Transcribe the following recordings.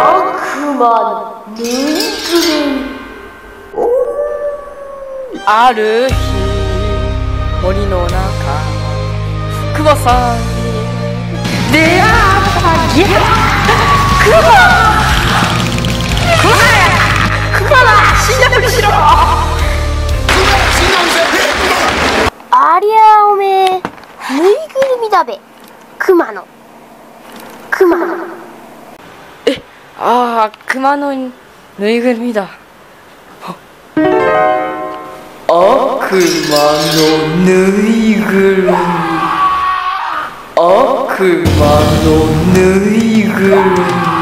悪魔ぬいぐるみある日森の中クマさんに出会ったギャクマクマクマだ死んだふりしろありゃおめえぬいぐるみだべ熊の熊のクマのぬいぐるみだ悪魔のぬいぐるみ悪魔のぬいぐるみ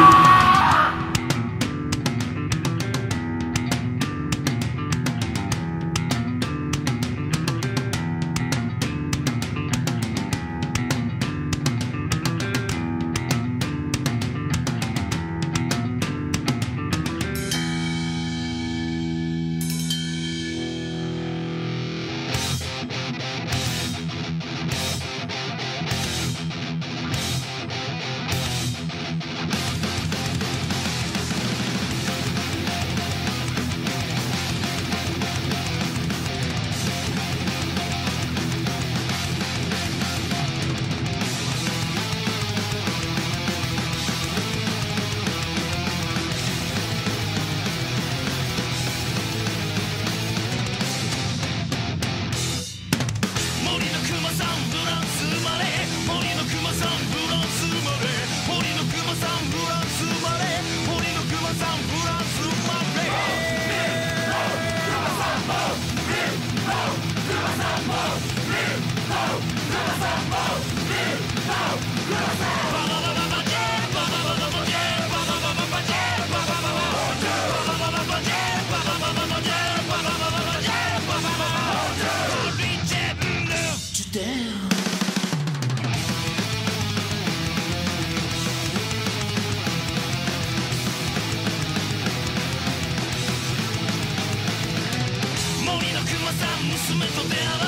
se metam dela.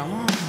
are.